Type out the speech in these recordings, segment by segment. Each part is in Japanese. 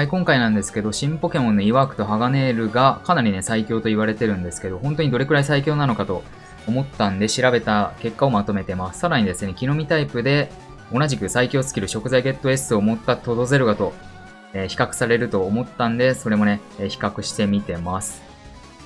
はい、今回なんですけど、新ポケモンのイワークとハガネールがかなりね、最強と言われてるんですけど、本当にどれくらい最強なのかと思ったんで調べた結果をまとめてます。さらにですね、木の実タイプで同じく最強スキル食材ゲット S を持ったトドゼルガと、えー、比較されると思ったんで、それもね、えー、比較してみてます。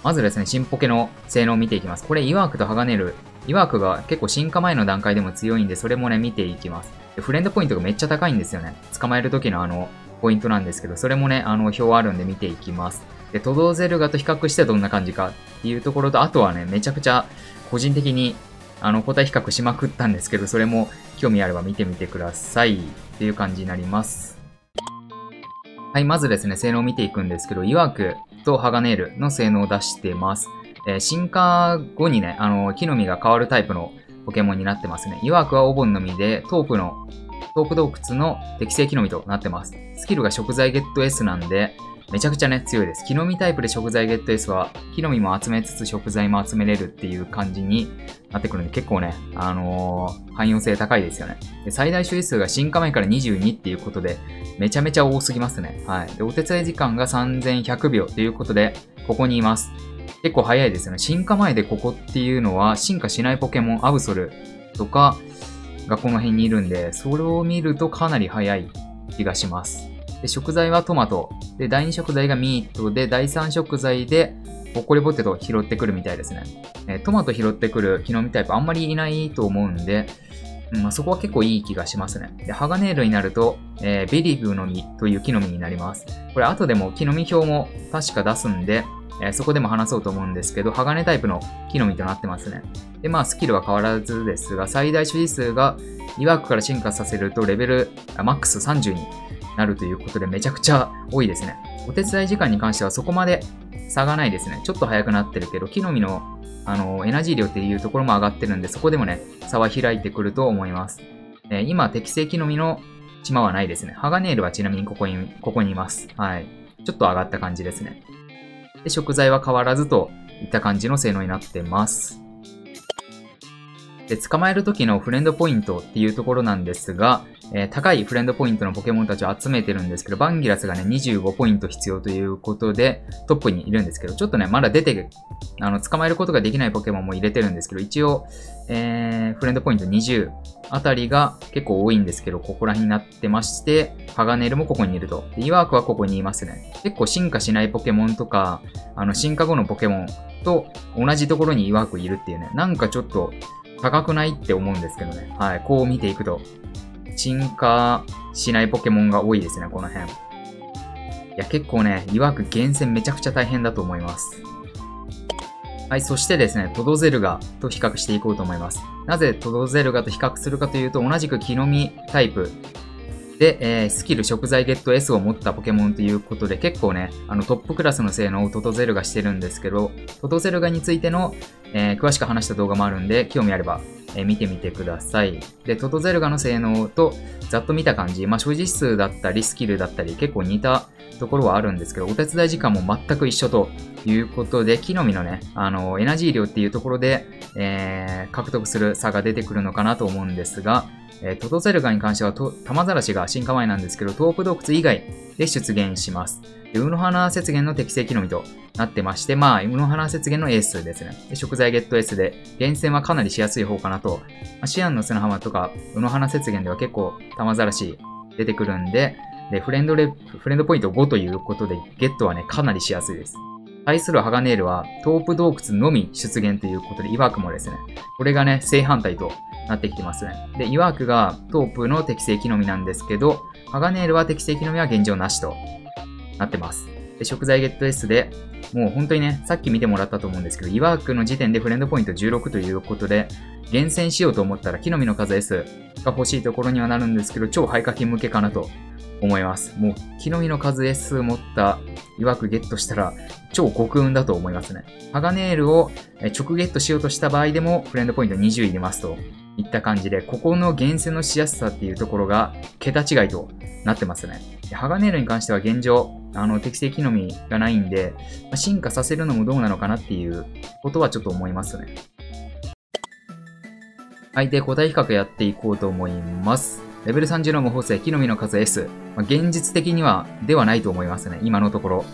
まずですね、新ポケの性能を見ていきます。これ、イワークとハガネール。イワークが結構進化前の段階でも強いんで、それもね、見ていきます。フレンドポイントがめっちゃ高いんですよね。捕まえる時のあの、ポイントなんですけど、それもね、あの、表あるんで見ていきます。で、トドゼルガと比較してどんな感じかっていうところと、あとはね、めちゃくちゃ個人的に、あの、答え比較しまくったんですけど、それも興味あれば見てみてください。っていう感じになります。はい、まずですね、性能を見ていくんですけど、イワークとハガネールの性能を出してます。えー、進化後にね、あの、木の実が変わるタイプのポケモンになってますね。イワークはオボンの実で、トープのトープ洞窟の適正木の実となってます。スキルが食材ゲット S なんで、めちゃくちゃね、強いです。木の実タイプで食材ゲット S は、木の実も集めつつ食材も集めれるっていう感じになってくるんで、結構ね、あのー、汎用性高いですよね。で最大種類数が進化前から22っていうことで、めちゃめちゃ多すぎますね。はい。で、お手伝い時間が3100秒ということで、ここにいます。結構早いですよね。進化前でここっていうのは、進化しないポケモン、アブソルとか、がこの辺にいるんで、それを見るとかなり早い気がします。で食材はトマト。で、第2食材がミートで、第3食材で、ボッコリポテトを拾ってくるみたいですね。えトマト拾ってくる木の実タイプあんまりいないと思うんで、うんまあ、そこは結構いい気がしますね。で、ハガネールになると、えー、ベリグの実という木の実になります。これ後でも木の実表も確か出すんで、えー、そこでも話そうと思うんですけど、鋼タイプの木の実となってますね。で、まあ、スキルは変わらずですが、最大所持数が2枠から進化させるとレベル、マックス30になるということで、めちゃくちゃ多いですね。お手伝い時間に関してはそこまで差がないですね。ちょっと早くなってるけど、木の実のあのエナジー量っていうところも上がってるんで、そこでもね、差は開いてくると思います。えー、今、適正木の実の島はないですね。ハガネールはちなみにここに、ここにいます。はい。ちょっと上がった感じですね。で、食材は変わらずといった感じの性能になってます。で、捕まえる時のフレンドポイントっていうところなんですが、えー、高いフレンドポイントのポケモンたちを集めてるんですけど、バンギラスがね、25ポイント必要ということで、トップにいるんですけど、ちょっとね、まだ出て、あの、捕まえることができないポケモンも入れてるんですけど、一応、えー、フレンドポイント20あたりが結構多いんですけど、ここら辺になってまして、パガネルもここにいると。イワークはここにいますね。結構進化しないポケモンとか、あの、進化後のポケモンと同じところにイワークいるっていうね、なんかちょっと高くないって思うんですけどね。はい、こう見ていくと、進化しないポケモンが多いですね、この辺。いや、結構ね、イワーク厳選めちゃくちゃ大変だと思います。はい、そしてですね、トドゼルガと比較していこうと思います。なぜトドゼルガと比較するかというと、同じく木の実タイプで、えー、スキル食材ゲット S を持ったポケモンということで、結構ね、あのトップクラスの性能をトトゼルガしてるんですけど、トトゼルガについての、えー、詳しく話した動画もあるんで、興味あれば、え、見てみてください。で、トトゼルガの性能とざっと見た感じ、まあ、所持数だったり、スキルだったり、結構似たところはあるんですけど、お手伝い時間も全く一緒ということで、木の実のね、あの、エナジー量っていうところで、えー、獲得する差が出てくるのかなと思うんですが、えー、トトゼルガに関しては、玉ザラシが進化前なんですけど、トープ洞窟以外で出現します。で、ウノハナ雪原の適正木の実となってまして、まあ、ウノハナ雪原のエースですね。で食材ゲットエースで、厳選はかなりしやすい方かなと。まあ、シアンの砂浜とか、ウノハナ雪原では結構玉ザラシ出てくるんで、で、フレンドレ、フレンドポイント5ということで、ゲットはね、かなりしやすいです。対するハガネールは、トープ洞窟のみ出現ということで、イワークもですね、これがね、正反対となってきてますね。で、イワークがトープの適正木の実なんですけど、ハガネールは適正木の実は現状なしとなってます。で、食材ゲット S で、もう本当にね、さっき見てもらったと思うんですけど、イワークの時点でフレンドポイント16ということで、厳選しようと思ったら木の実の数 S が欲しいところにはなるんですけど、超ハイ課金向けかなと思います。もう、木の実の数 S 持った曰くゲットしたら、超極運だと思いますね。ハガネールを直ゲットしようとした場合でも、フレンドポイント20入れますといった感じで、ここの厳選のしやすさっていうところが、桁違いとなってますね。ハガネールに関しては現状、あの、適正木の実がないんで、進化させるのもどうなのかなっていうことはちょっと思いますね。はい。で、答え比較やっていこうと思います。レベル30の無補正、木の実の数 S。まあ、現実的には、ではないと思いますね。今のところ。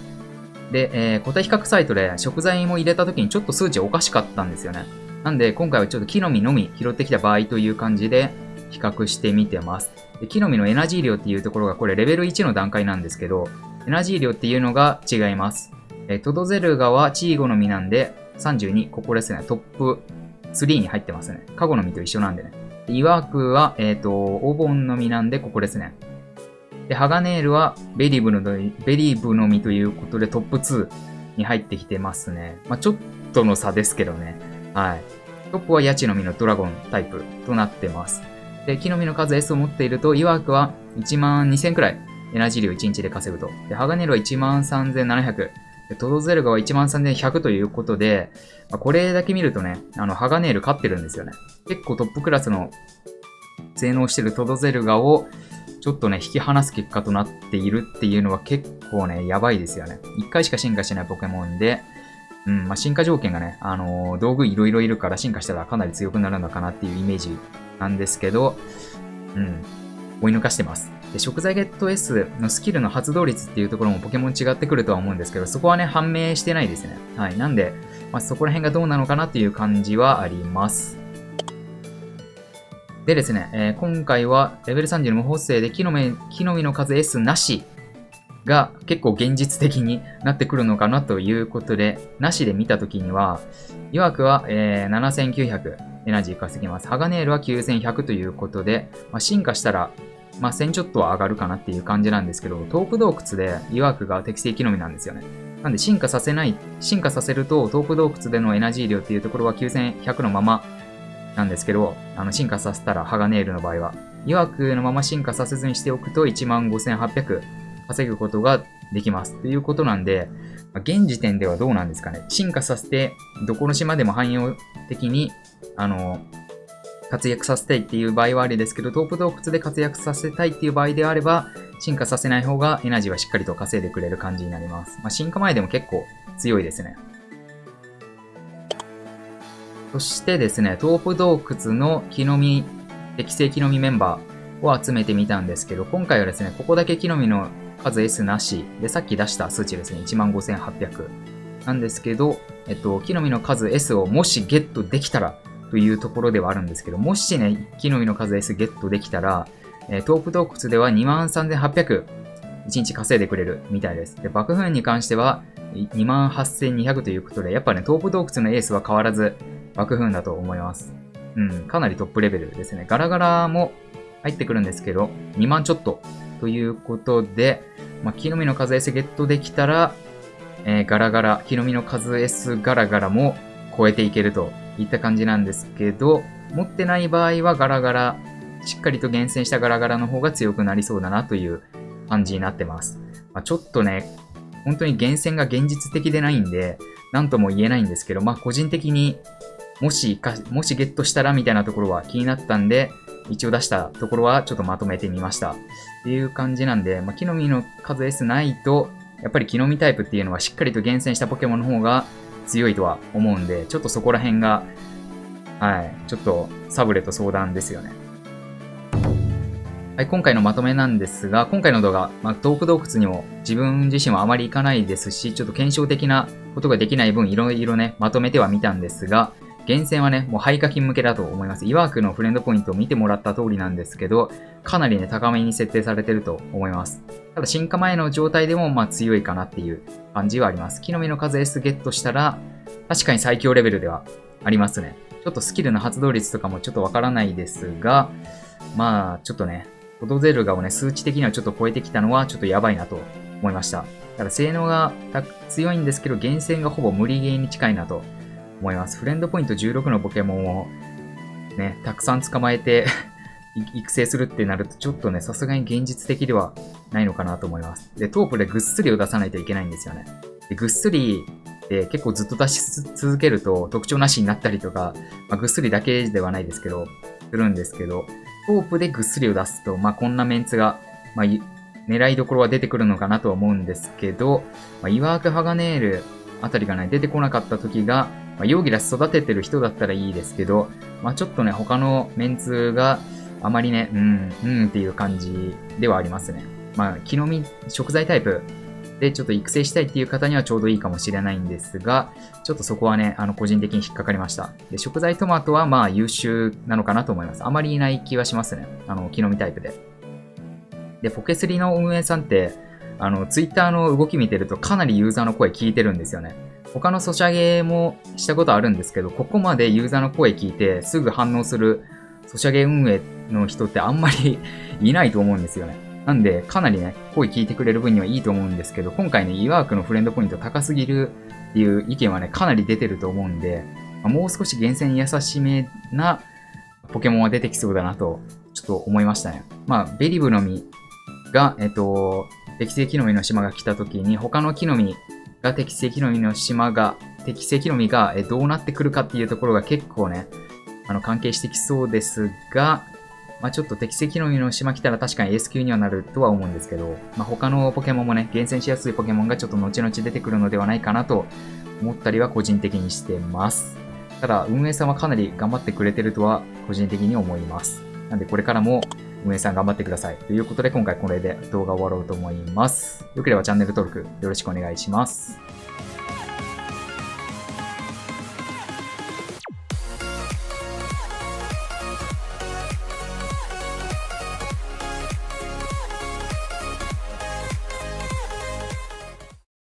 で、えー、個体比較サイトで食材も入れた時にちょっと数値おかしかったんですよね。なんで、今回はちょっと木の実のみ拾ってきた場合という感じで比較してみてます。で木の実のエナジー量っていうところがこれレベル1の段階なんですけど、エナジー量っていうのが違います。えトドゼルガはチーゴの実なんで、32、ここですね、トップ3に入ってますね。カゴの実と一緒なんでね。でイワークは、えっ、ー、と、オボンの実なんで、ここですね。で、ハガネールはベリーブの、ベリーブの実ということでトップ2に入ってきてますね。まあ、ちょっとの差ですけどね。はい。トップはヤチの実のドラゴンタイプとなってます。で、木の実の数 S を持っていると、イワークは1万2000くらいエナジー量1日で稼ぐと。で、ハガネルは1万3700。トドゼルガは1万3100ということで、まあ、これだけ見るとね、あの、ハガネール勝ってるんですよね。結構トップクラスの性能してるトドゼルガを、ちょっとね、引き離す結果となっているっていうのは結構ね、やばいですよね。一回しか進化しないポケモンで、うん、まあ、進化条件がね、あの、道具いろいろいるから進化したらかなり強くなるのかなっていうイメージなんですけど、うん、追い抜かしてます。で、食材ゲット S のスキルの発動率っていうところもポケモン違ってくるとは思うんですけど、そこはね、判明してないですね。はい。なんで、まあ、そこら辺がどうなのかなっていう感じはあります。でですね、えー、今回はレベル30の無補正で木の木の実の数 S なしが結構現実的になってくるのかなということで、なしで見たときには、弱くは、えー、7900エナジー稼ぎます。ハガネールは9100ということで、まあ、進化したらまあ、1000ちょっとは上がるかなっていう感じなんですけど、トーク洞窟でイワークが適正木の実なんですよね。なんで進化させない、進化させるとトーク洞窟でのエナジー量っていうところは9100のままなんですけど、あの進化させたらハガネールの場合は、イワークのまま進化させずにしておくと15800稼ぐことができます。ということなんで、現時点ではどうなんですかね。進化させて、どこの島でも汎用的に、あの、活躍させたいっていう場合はありですけど、トープ洞窟で活躍させたいっていう場合であれば、進化させない方がエナジーはしっかりと稼いでくれる感じになります。まあ、進化前でも結構強いですね。そしてですね、トープ洞窟の木の実、適正木の実メンバーを集めてみたんですけど、今回はですね、ここだけ木の実の数 S なし、で、さっき出した数値ですね、15,800なんですけど、えっと、木の実の数 S をもしゲットできたら、というところではあるんですけど、もしね、木の実の数 S ゲットできたら、えー、トープ洞窟では23,800 1日稼いでくれるみたいです。で、爆風に関しては28,200ということで、やっぱね、トープ洞窟のエースは変わらず爆風だと思います。うん、かなりトップレベルですね。ガラガラも入ってくるんですけど、2万ちょっとということで、まあ、木の実の数 S ゲットできたら、えー、ガラガラ、木の実の数 S ガラガラも超えていけるといった感じなんですけど、持ってない場合はガラガラ、しっかりと厳選したガラガラの方が強くなりそうだなという感じになってます。まあ、ちょっとね、本当に厳選が現実的でないんで、なんとも言えないんですけど、まあ個人的にもしか、もしゲットしたらみたいなところは気になったんで、一応出したところはちょっとまとめてみました。っていう感じなんで、まあ、木の実の数 S ないと、やっぱり木の実タイプっていうのはしっかりと厳選したポケモンの方が強いとは思うんで、ちょっとそこら辺が、はい、ちょっとサブレと相談ですよね。はい、今回のまとめなんですが、今回の動画、まあ、トーク洞窟にも自分自身はあまり行かないですし、ちょっと検証的なことができない分、いろいろね、まとめてはみたんですが、厳選はね、もう廃課金向けだと思います。イワークのフレンドポイントを見てもらった通りなんですけど、かなりね、高めに設定されてると思います。ただ進化前の状態でもまあ強いかなっていう感じはあります。木の実の数 S ゲットしたら、確かに最強レベルではありますね。ちょっとスキルの発動率とかもちょっとわからないですが、まあ、ちょっとね、フォトゼルガをね、数値的にはちょっと超えてきたのはちょっとやばいなと思いました。ただ性能が強いんですけど、厳選がほぼ無理ゲーに近いなと思います。フレンドポイント16のポケモンをね、たくさん捕まえて 育成するってなると、ちょっとね、さすがに現実的ではないのかなと思います。で、トープでぐっすりを出さないといけないんですよね。でぐっすりって結構ずっと出し続けると特徴なしになったりとか、まあ、ぐっすりだけではないですけど、するんですけど、トープでぐっすりを出すと、まあ、こんなメンツが、まあ、狙いどころは出てくるのかなとは思うんですけど、まあ、イワークハガネールあたりがね、出てこなかった時が、まあ、ヨーギラス育ててる人だったらいいですけど、まあ、ちょっとね、他のメンツが、あまりね、うん、うんっていう感じではありますね。まあ、木の実食材タイプでちょっと育成したいっていう方にはちょうどいいかもしれないんですが、ちょっとそこはね、あの、個人的に引っかかりました。で、食材トマトはまあ優秀なのかなと思います。あまりいない気はしますね。あの、木の実タイプで。で、ポケスリの運営さんって、あの、ツイッターの動き見てるとかなりユーザーの声聞いてるんですよね。他のソシャゲもしたことあるんですけど、ここまでユーザーの声聞いてすぐ反応するソシャゲ運営の人ってあんまり いないと思うんですよね。なんで、かなりね、声聞いてくれる分にはいいと思うんですけど、今回ね、イワークのフレンドポイント高すぎるっていう意見はね、かなり出てると思うんで、もう少し厳選優しめなポケモンは出てきそうだなと、ちょっと思いましたね。まあ、ベリブの実が、えっと、適正木の実の島が来た時に、他の木の実が適正木の実の島が、適正木の実がどうなってくるかっていうところが結構ね、あの、関係してきそうですが、まあ、ちょっと適正木の実の島来たら確かに S 級にはなるとは思うんですけど、まあ、他のポケモンもね、厳選しやすいポケモンがちょっと後々出てくるのではないかなと思ったりは個人的にしてます。ただ、運営さんはかなり頑張ってくれてるとは個人的に思います。なんでこれからも運営さん頑張ってください。ということで今回これで動画を終わろうと思います。よければチャンネル登録よろしくお願いします。